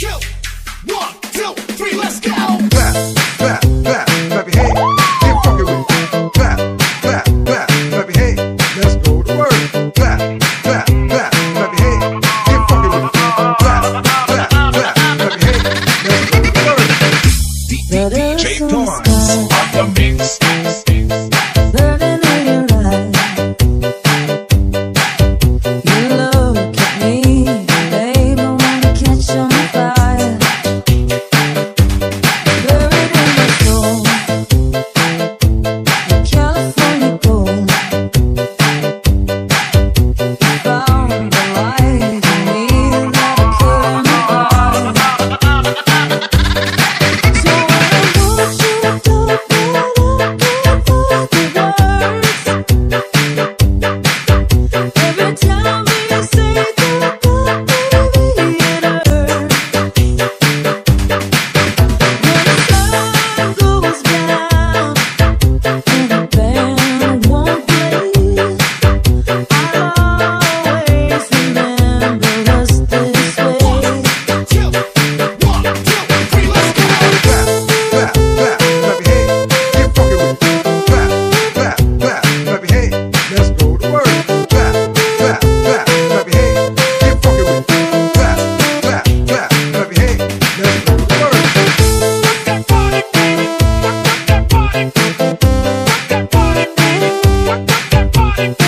One, two, three, let's go. Clap, clap, clap your hands. Bye.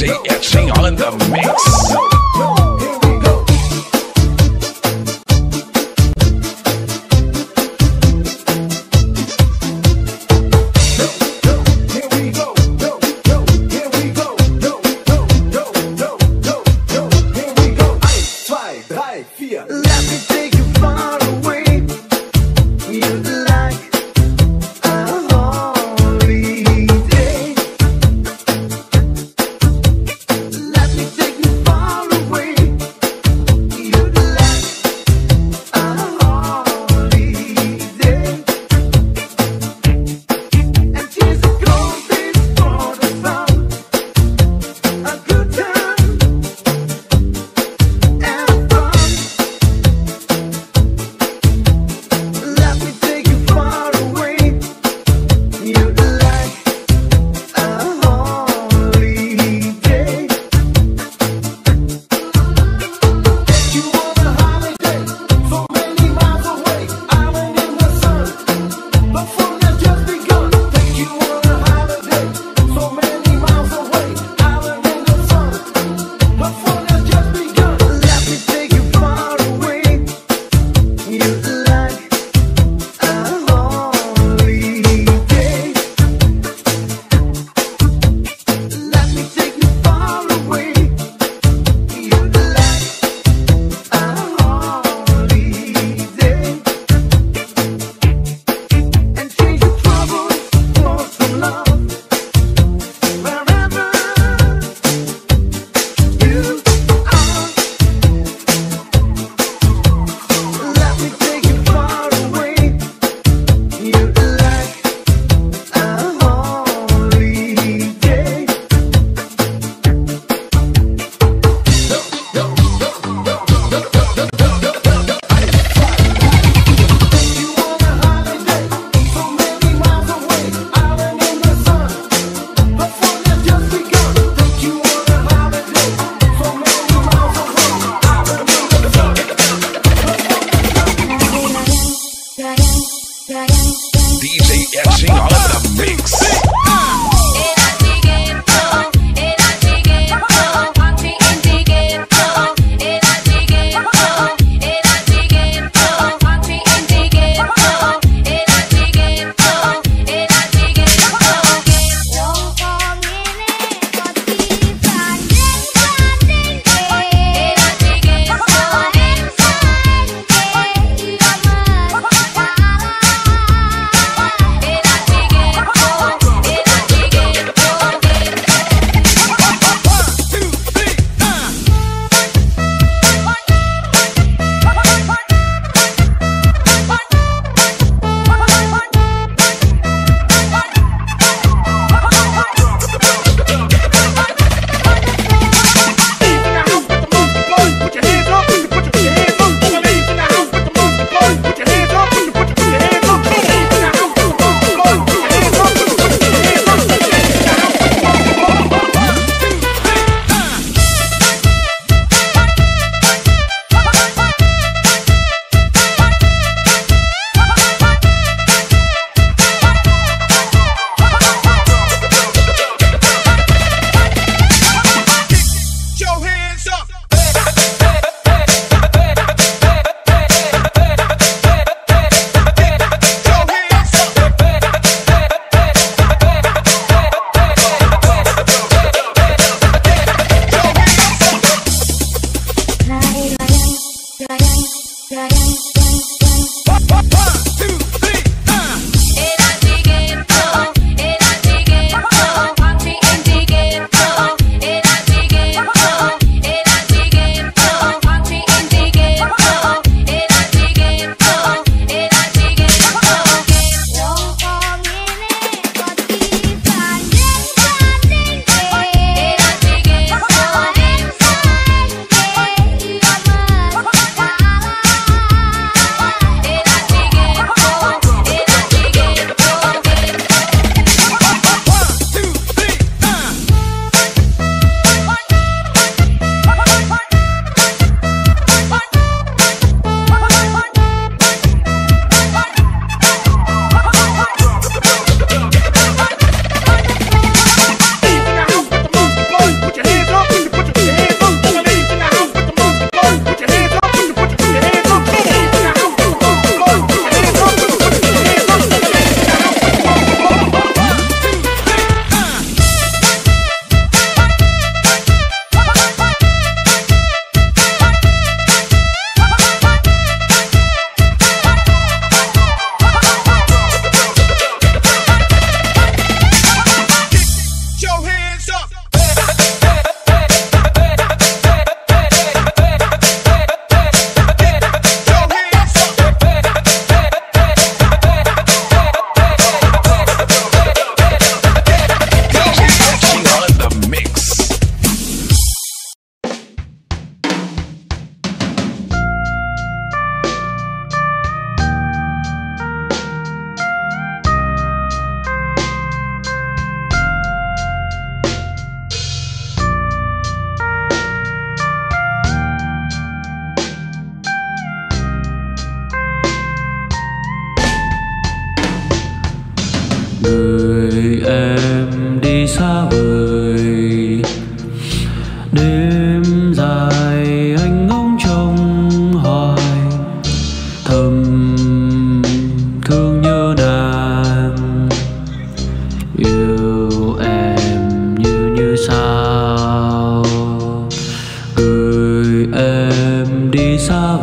Let me take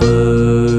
vời